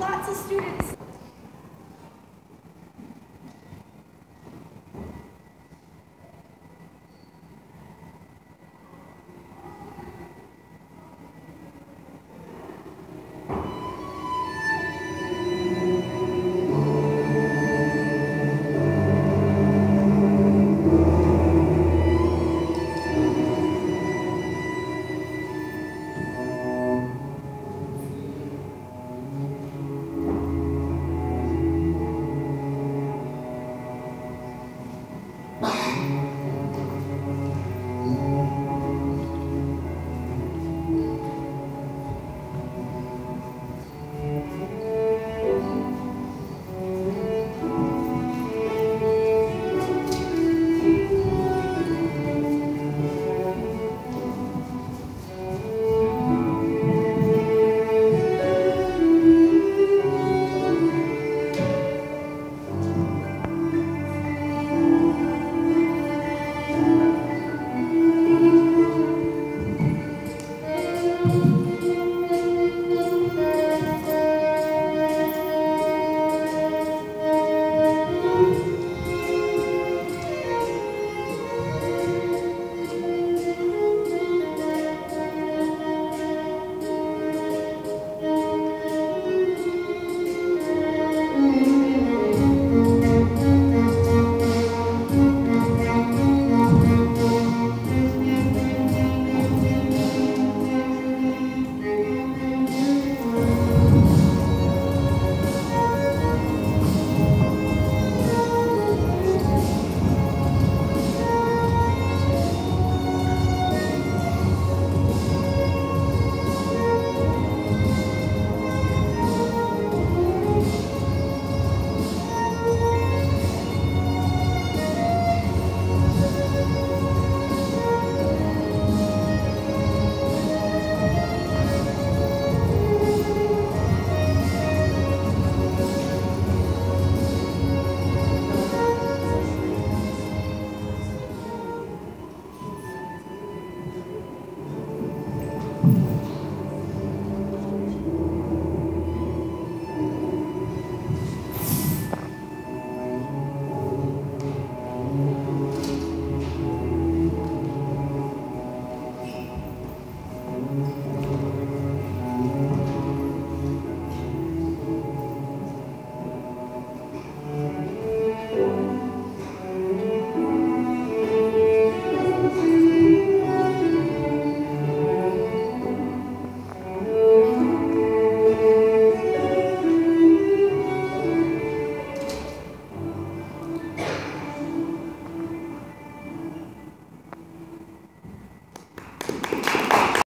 lots of students